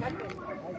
oh.